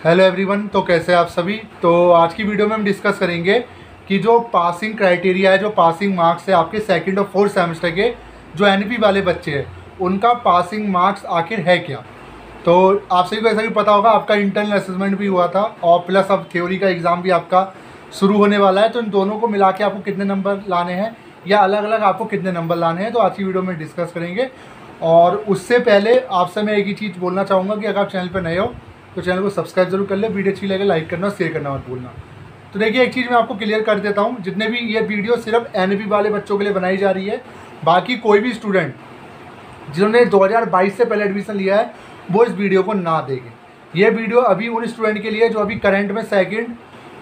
Hello everyone तो कैसे आप सभी? तो आज की वीडियो में हम डिस्कस करेंगे कि जो पासिंग क्राइटेरिया है, जो पासिंग मार्क्स है आपके सेकंड और फोर्थ सेमेस्टर के जो एनपी वाले बच्चे हैं, उनका पासिंग मार्क्स आखिर है क्या? तो आप सभी को ऐसा भी पता होगा, आपका इंटरनल असेसमेंट भी हुआ था और प्लस अब थ्योरी का एग्ज़ाम भी आपका शुरू होने वाला है। तो इन दोनों को मिला के आपको कितने नंबर लाने हैं या अलग अलग आपको कितने नंबर लाने हैं तो आज की वीडियो में डिस्कस करेंगे। और उससे पहले आपसे मैं एक ही चीज़ बोलना चाहूँगा कि अगर आप चैनल पर नए हो तो चैनल को सब्सक्राइब ज़रूर कर ले, वीडियो अच्छी लगे लाइक करना शेयर करना मत भूलना। तो देखिए, एक चीज़ मैं आपको क्लियर कर देता हूँ, जितने भी ये वीडियो सिर्फ़ एन वाले बच्चों के लिए बनाई जा रही है, बाकी कोई भी स्टूडेंट जिन्होंने 2022 से पहले एडमिशन लिया है, वो इस वीडियो को ना देखें। ये वीडियो अभी उन स्टूडेंट के लिए जो अभी करंट में सेकंड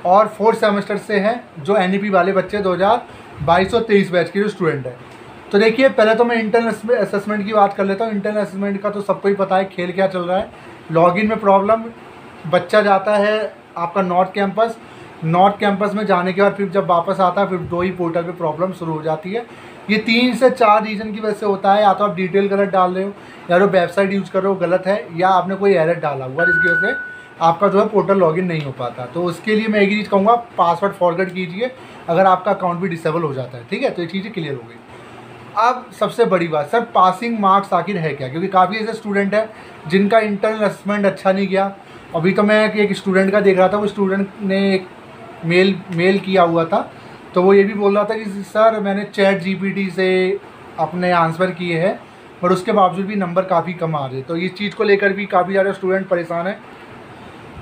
और फोर्थ सेमेस्टर से हैं, जो एन वाले बच्चे 2022 और तेईस बैच के जो स्टूडेंट हैं। तो देखिए, पहले तो मैं इंटरनल असेसमेंट की बात कर लेता हूँ। इंटरनल असेसमेंट का तो सबको ही पता है, खेल क्या चल रहा है। लॉगिन में प्रॉब्लम, बच्चा जाता है आपका नॉर्थ कैंपस नॉर्थ कैंपस में जाने के बाद फिर जब वापस आता है, फिर दो ही पोर्टल पे प्रॉब्लम शुरू हो जाती है। ये तीन से चार रीज़न की वजह से होता है, या तो आप डिटेल गलत डाल रहे हो, या तो वेबसाइट यूज़ कर रहे हो गलत है, या आपने कोई एरर डाला हुआ जिसकी वजह से आपका जो है पोर्टल लॉगिन नहीं हो पाता। तो उसके लिए मैं एक ही चीज़ कहूँगा पासवर्ड फॉरवर्ड कीजिए, अगर आपका अकाउंट भी डिसेबल हो जाता है, ठीक है? तो ये चीज़ें क्लियर हो गई। अब सबसे बड़ी बात, सर पासिंग मार्क्स आखिर है क्या? क्योंकि काफ़ी ऐसे स्टूडेंट हैं जिनका इंटरनल असेसमेंट अच्छा नहीं गया। अभी तो मैं एक स्टूडेंट का देख रहा था, वो स्टूडेंट ने एक मेल मेल किया हुआ था। तो वो ये भी बोल रहा था कि, सर, मैंने चैट जीपीटी से अपने आंसर किए हैं, पर उसके बावजूद भी नंबर काफ़ी कम आ रहे तो इस चीज़ को लेकर भी काफ़ी ज़्यादा स्टूडेंट परेशान है।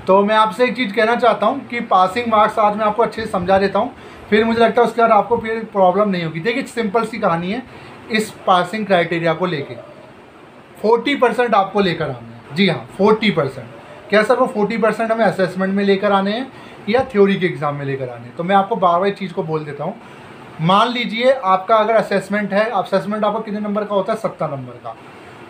तो मैं आपसे एक चीज़ कहना चाहता हूँ कि पासिंग मार्क्स आज मैं आपको अच्छे से समझा देता हूँ। फिर मुझे लगता है उसके बाद आपको फिर प्रॉब्लम नहीं होगी। देखिए सिंपल सी कहानी है इस पासिंग क्राइटेरिया को लेके। फोर्टी परसेंट आपको लेकर आना है। जी हाँ फोर्टी परसेंट क्या सर, वो फोर्टी परसेंट हमें असेसमेंट में लेकर आने हैं या थ्योरी के एग्ज़ाम में लेकर आने हैं? तो मैं आपको बार बार चीज़ को बोल देता हूँ। मान लीजिए आपका अगर असेसमेंट है असेसमेंट आपका कितने नंबर का होता है? सत्तर नंबर का।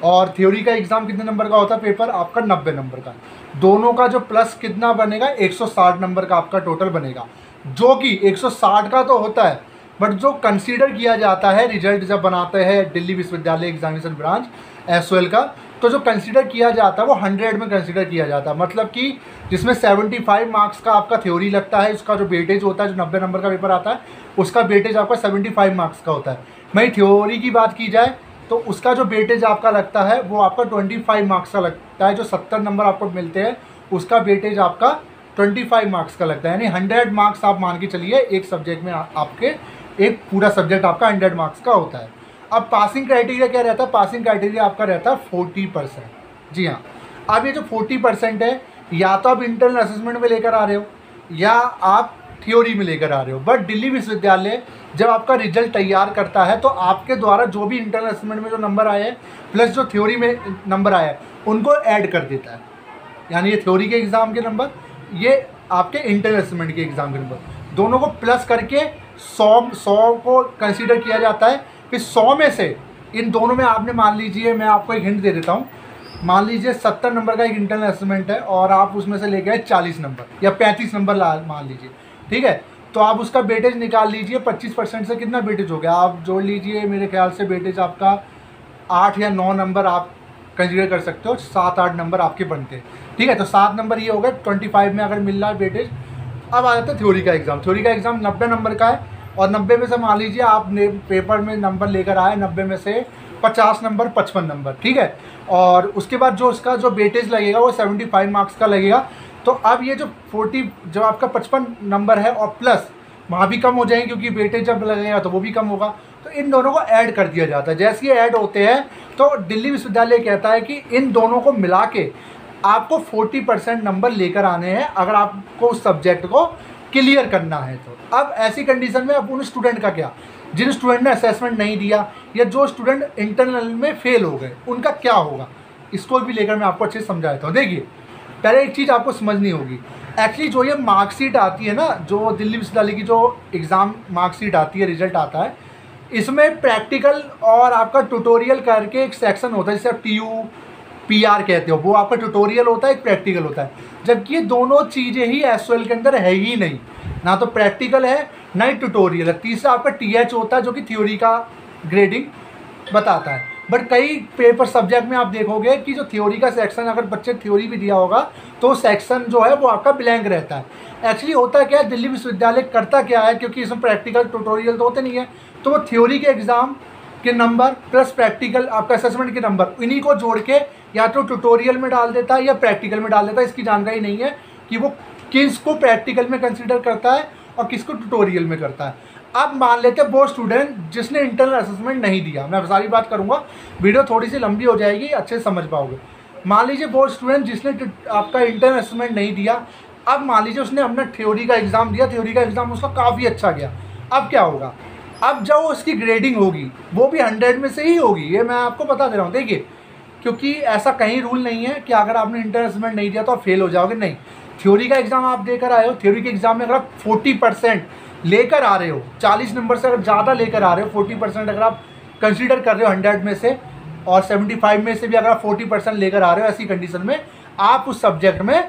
और थ्योरी का एग्ज़ाम कितने नंबर का होता है? पेपर आपका नब्बे नंबर का। दोनों का जो प्लस कितना बनेगा? 160 नंबर का आपका टोटल बनेगा। जो कि 160 का तो होता है बट जो कंसीडर किया जाता है रिज़ल्ट जब बनाते हैं, दिल्ली विश्वविद्यालय एग्जामिनेशन ब्रांच एस का तो जो कंसीडर किया जाता है, वो हंड्रेड में कंसीडर किया जाता है। मतलब कि जिसमें सेवेंटी फाइव मार्क्स का आपका थ्योरी लगता है, उसका जो बेटेज होता है, जो नब्बे नंबर का पेपर आता है, उसका बेटेज आपका सेवेंटी फाइव मार्क्स का होता है। वहीं थ्योरी की बात की जाए तो उसका जो बेटेज आपका लगता है, वो आपका ट्वेंटी फाइव मार्क्स का लगता है, जो सत्तर नंबर आपको मिलते हैं, उसका बेटेज आपका ट्वेंटी फाइव मार्क्स का लगता है। यानी हंड्रेड मार्क्स आप मान के चलिए, एक सब्जेक्ट में आपके, एक पूरा सब्जेक्ट आपका हंड्रेड मार्क्स का होता है। अब पासिंग क्राइटेरिया क्या रहता है? पासिंग क्राइटेरिया आपका रहता है फोर्टी परसेंट जी हाँ। अब ये जो फोर्टी परसेंट है, या तो आप इंटरनल असेसमेंट में लेकर आ रहे हो, या आप थ्योरी में लेकर आ रहे हो। बट दिल्ली विश्वविद्यालय जब आपका रिज़ल्ट तैयार करता है तो आपके द्वारा जो भी इंटरनल असेसमेंट में जो नंबर आए प्लस जो थ्योरी में नंबर है, उनको ऐड कर देता है। यानी ये थ्योरी के एग्ज़ाम के नंबर ये आपके इंटरनल असेसमेंट के एग्ज़ाम के नंबर दोनों को प्लस करके सौ सौ को कंसिडर किया जाता है। फिर सौ में से, इन दोनों में आपने मान लीजिए, मैं आपको एक हिंट दे देता हूँ। मान लीजिए सत्तर नंबर का एक इंटरनल असेसमेंट है और आप उसमें से ले गए चालीस नंबर या पैंतीस नंबर मान लीजिए। ठीक है? तो आप उसका बेटेज निकाल लीजिए, पच्चीस परसेंट से कितना बेटेज हो गया? आप जोड़ लीजिए, मेरे ख्याल से बेटेज आपका आठ या नौ नंबर आप कंसिडर कर सकते हो, सात आठ नंबर आपके बनते हैं। ठीक है तो सात नंबर ये हो गए ट्वेंटी फाइव में अगर मिल रहा है बेटेज अब आ जाता है थ्योरी का एग्ज़ाम थ्योरी का एग्ज़ाम नब्बे नंबर का है, और नब्बे में से मान लीजिए आप पेपर में नंबर लेकर आए, नब्बे में से पचास नंबर, पचपन नंबर, ठीक है? और उसके बाद जो उसका जो बेटेज लगेगा, वो सेवेंटी फाइव मार्क्स का लगेगा। तो अब ये जो फोर्टी जो आपका पचपन नंबर है और प्लस वहाँ भी कम हो जाएँगे क्योंकि बेटेज जब लगेगा तो वो भी कम होगा। तो इन दोनों को ऐड कर दिया जाता है। जैसे ये ऐड होते हैं तो दिल्ली विश्वविद्यालय कहता है कि इन दोनों को मिला के आपको 40 परसेंट नंबर लेकर आने हैं अगर आपको उस सब्जेक्ट को क्लियर करना है तो। अब ऐसी कंडीशन में अब उन स्टूडेंट का क्या? जिन स्टूडेंट ने असेसमेंट नहीं दिया या जो स्टूडेंट इंटरनल में फेल हो गए, उनका क्या होगा? इसको भी लेकर मैं आपको अच्छे से समझा देता हूँ। देखिए, पहले एक चीज़ आपको समझनी होगी। एक्चुअली जो ये मार्कशीट आती है ना, जो दिल्ली विश्वविद्यालय की जो एग्ज़ाम मार्कशीट आती है रिज़ल्ट आता है, इसमें प्रैक्टिकल और आपका ट्यूटोरियल करके एक सेक्शन होता है, जैसे टी यू पी आर कहते हो, वो आपका ट्यूटोरियल होता है, एक प्रैक्टिकल होता है। जबकि ये दोनों चीज़ें ही एस के अंदर है ही नहीं। ना तो प्रैक्टिकल है, ना ही ट्यूटोरियल है। तीसरा आपका टी एच होता है, जो कि थ्योरी का ग्रेडिंग बताता है। बट कई पेपर सब्जेक्ट में आप देखोगे कि जो थ्योरी का सेक्शन अगर बच्चे थ्योरी भी दिया होगा तो सेक्शन जो है, वो आपका ब्लैंक रहता है। एक्चुअली होता क्या है, दिल्ली विश्वविद्यालय करता क्या है, क्योंकि इसमें प्रैक्टिकल ट्यूटोरियल तो होते नहीं है। तो वो थ्योरी के एग्ज़ाम के नंबर प्लस प्रैक्टिकल आपका असेसमेंट के नंबर इन्हीं को जोड़ के या तो ट्यूटोरियल में डाल देता है या प्रैक्टिकल में डाल देता है, इसकी जानकारी नहीं है कि वो किस को प्रैक्टिकल में कंसिडर करता है और किसको ट्यूटोरियल में करता है। अब मान लेते हैं वो स्टूडेंट जिसने इंटरनल असेसमेंट नहीं दिया, मैं सारी बात करूँगा वीडियो थोड़ी सी लंबी हो जाएगी, अच्छे से समझ पाओगे। मान लीजिए वो स्टूडेंट जिसने आपका इंटरनल असेसमेंट नहीं दिया, अब मान लीजिए उसने अपना थ्योरी का एग्ज़ाम दिया थ्योरी का एग्ज़ाम उसका काफ़ी अच्छा गया, अब क्या होगा? अब जब उसकी ग्रेडिंग होगी, वो भी हंड्रेड में से ही होगी, ये मैं आपको बता दे रहा हूँ, देखिए क्योंकि ऐसा कहीं रूल नहीं है कि अगर आपने इंटरनेसमेंट नहीं दिया तो आप फेल हो जाओगे। नहीं। थ्योरी का एग्ज़ाम आप देकर आए हो। थ्योरी के एग्ज़ाम में अगर आप फोर्टी परसेंट लेकर आ रहे हो, चालीस नंबर से अगर ज़्यादा लेकर आ रहे हो फोर्टी परसेंट अगर आप कंसिडर कर रहे हो हंड्रेड में से, और सेवेंटी फाइव में से भी अगर आप फोर्टी परसेंट लेकर आ रहे हो ऐसी कंडीशन में, आप उस सब्जेक्ट में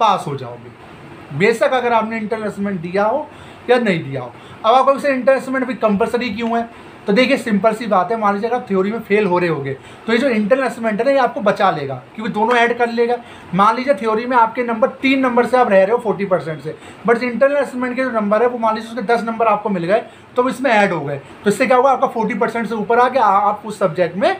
पास हो जाओगे। बेशक अगर आपने इंटरनेसमेंट दिया हो या नहीं दिया हो। अब आप उसे इंटरनेसमेंट भी कंपलसरी क्यों है? तो देखिए सिंपल सी बात है, मान लीजिए अगर आप थ्योरी में फेल हो रहे होगे तो ये जो इंटरनेसमेंट है ना, ये आपको बचा लेगा, क्योंकि दोनों ऐड कर लेगा। मान लीजिए थ्योरी में आपके नंबर तीन नंबर से आप रह रहे हो फोर्टी परसेंट से बट इंटरनेसमेंट के जो नंबर है, वो मान लीजिए उसके दस नंबर आपको मिल गए तो इसमें ऐड हो गए। तो इससे क्या होगा आपका फोर्टी परसेंट से ऊपर आ गया आप उस सब्जेक्ट में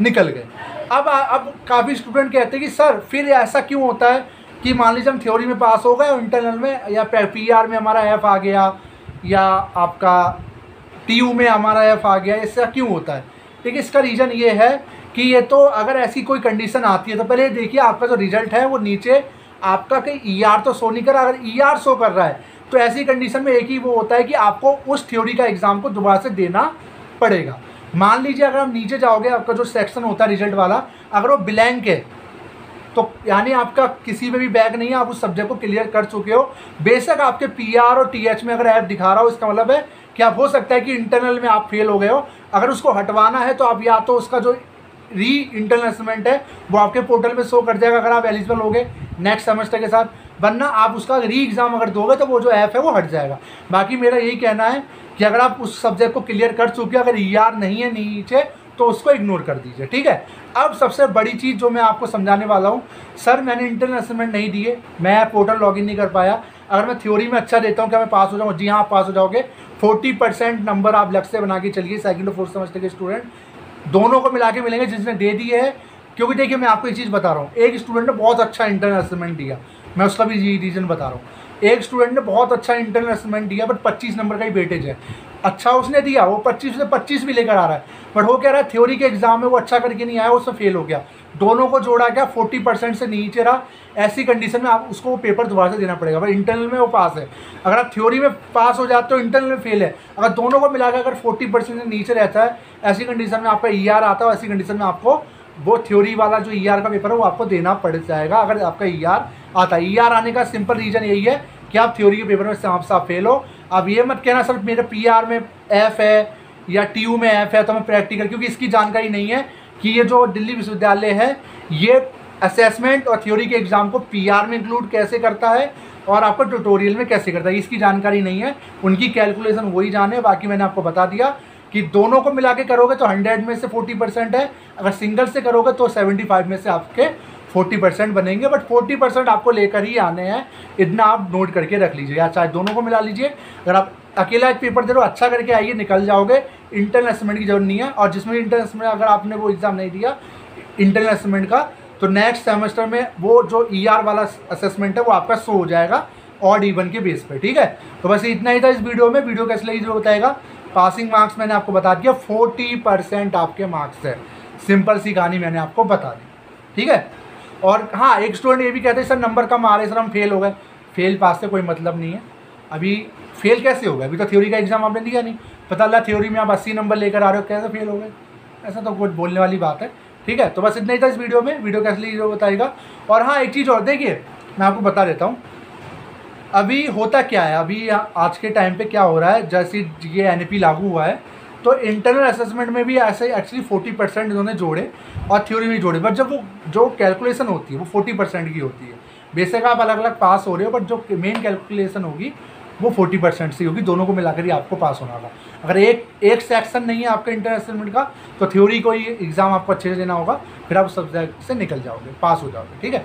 निकल गए। अब अब काफ़ी स्टूडेंट कहते हैं कि, सर, फिर ऐसा क्यों होता है कि मान लीजिए हम थ्योरी में पास हो गए और इंटरनल में या पी में हमारा एफ़ आ गया, या आपका टी यू में हमारा एफ़ आ गया, इससे क्यों होता है? देखिए, इसका रीज़न ये है कि ये तो अगर ऐसी कोई कंडीशन आती है तो पहले देखिए, आपका जो रिज़ल्ट है, वो नीचे आपका कहीं ई आर तो शो नहीं कर रहा, अगर ई आर शो कर रहा है तो ऐसी कंडीशन में एक ही वो होता है कि आपको उस थ्योरी का एग्ज़ाम को दोबारा से देना पड़ेगा। मान लीजिए, अगर आप नीचे जाओगे, आपका जो सेक्शन होता है रिज़ल्ट वाला, अगर वो ब्लैंक है तो यानी आपका किसी में भी बैग नहीं है, आप उस सब्जेक्ट को क्लियर कर चुके हो। बेशक आपके पीआर और टीएच में अगर ऐप दिखा रहा हो, इसका मतलब है कि आप हो सकता है कि इंटरनल में आप फेल हो गए हो? अगर उसको हटवाना है तो आप या तो उसका जो री इंटरनेसमेंट है, वो आपके पोर्टल में शो कर जाएगा अगर आप एलिजिबल हो गए नेक्स्ट सेमेस्टर के साथ। वरना आप उसका री एग्ज़ाम अगर दोगे तो वो जो ऐप है वो हट जाएगा। बाकी मेरा यही कहना है कि अगर आप उस सब्जेक्ट को क्लियर कर चुके अगर ई e नहीं है नीचे तो उसको इग्नोर कर दीजिए, ठीक है? अब सबसे बड़ी चीज़ जो मैं आपको समझाने वाला हूँ, सर मैंने इंटरनल असेसमेंट नहीं दिए, मैं पोर्टल लॉगिन नहीं कर पाया। अगर मैं थ्योरी में अच्छा देता हूँ, क्या मैं पास हो जाऊँ? जी हाँ पास हो जाओगे। फोर्टी परसेंट नंबर आप लक्ष्य बना के चलिए सेकंड और फोर्थ सेमेस्टर के स्टूडेंट दोनों को मिला के मिलेंगे, जिसने दे दिए है। क्योंकि देखिए, मैं आपको एक चीज़ बता रहा हूँ। एक स्टूडेंट ने बहुत अच्छा इंटरनल असेसमेंट दिया। मैं उसका भी रीज़न बता रहा हूँ। एक स्टूडेंट ने बहुत अच्छा इंटरनल असेसमेंट दिया बट पच्चीस नंबर का ही वेटेज है। अच्छा उसने दिया, वो पच्चीस से पच्चीस भी लेकर आ रहा है। बट वो कह रहा है थ्योरी के एग्ज़ाम में वो अच्छा करके नहीं आया, उसमें फेल हो गया। दोनों को जोड़ा गया फोर्टी परसेंट से नीचे रहा। ऐसी कंडीशन में आप उसको पेपर दोबारा से देना पड़ेगा। भाई इंटरनल में वो पास है। अगर आप थ्योरी में पास हो जाते हो इंटरनल में फेल है। अगर दोनों को मिलाकर अगर फोर्टी परसेंट से नीचे रहता है, ऐसी कंडीशन में आपका ई e आता है ऐसी कंडीशन में आपको वो थ्योरी वाला जो ई e का पेपर है, वो आपको देना पड़ जाएगा, अगर आपका ई e आता है। ईआर आने का सिंपल रीज़न यही है कि आप थ्योरी के पेपर में साफ़ साफ़ फेल हो। अब ये मत कहना, सर, मेरे पीआर में एफ़ है या टीयू में एफ़ है तो मैं प्रैक्टिकल क्योंकि इसकी जानकारी नहीं है। कि ये जो दिल्ली विश्वविद्यालय है, ये असेसमेंट और थ्योरी के एग्ज़ाम को पीआर में इंक्लूड कैसे करता है और आपको ट्यूटोरियल में कैसे करता है, इसकी जानकारी नहीं है। उनकी कैलकुलेशन वही जाने, बाकी मैंने आपको बता दिया कि दोनों को मिला के करोगे तो हंड्रेड में से फोर्टी परसेंट है, अगर सिंगल से करोगे तो सेवेंटी फाइव में से आपके फोर्टी परसेंट बनेंगे बट फोर्टी परसेंट आपको लेकर ही आने हैं। इतना आप नोट करके रख लीजिए, या चाहे दोनों को मिला लीजिए। अगर आप अकेला एक पेपर दे रहे हो अच्छा करके आइए, निकल जाओगे इंटरनल असेसमेंट की ज़रूरत नहीं है और जिसमें इंटरनल अगर आपने वो एग्ज़ाम नहीं दिया इंटरनल असेसमेंट का तो नेक्स्ट सेमेस्टर में वो जो ई e वाला असेसमेंट है वो आपका शो हो जाएगा और ईवन के बेस पे, ठीक है? तो बस इतना ही था इस वीडियो में। वीडियो कैसे लगी जो बताएगा। पासिंग मार्क्स मैंने आपको बता दिया फोर्टी परसेंट आपके मार्क्स है। सिंपल सी कहानी मैंने आपको बता दी, ठीक है? और हाँ एक स्टूडेंट ये भी कहते हैं, सर नंबर कम आ रहे सर, हम फेल हो गए। फेल पास से कोई मतलब नहीं है। अभी फेल कैसे हो गए? अभी तो थ्योरी का एग्ज़ाम आपने दिया नहीं। पता लगा थ्योरी में आप अस्सी नंबर लेकर आ रहे हो, कैसे फेल हो गए? ऐसा तो कुछ बोलने वाली बात है, ठीक है? तो बस इतना ही था इस वीडियो में। वीडियो कैसे लीजिए बताएगा। और हाँ एक चीज़ और, देखिए, मैं आपको बता देता हूँ। अभी होता क्या है? अभी आज के टाइम पे क्या हो रहा है? जैसे ये एन लागू हुआ है तो इंटरनल असेसमेंट में भी ऐसे एक्चुअली फोर्टी परसेंट इन्होंने जोड़े और थ्योरी में जोड़े। बट जब वो, जो कैलकुलेशन होती है, वो फोर्टी परसेंट की होती है। बेसिक आप अलग अलग पास हो रहे हो बट जो मेन कैलकुलेशन होगी वो फोर्टी परसेंट से होगी दोनों को मिलाकर ही आपको पास होना होगा। अगर एक एक सेक्शन नहीं है आपका इंटरनेशनल का तो थ्योरी को ही एग्ज़ाम आपको अच्छे से देना होगा, फिर आप सब्जेक्ट से निकल जाओगे पास हो जाओगे, ठीक है?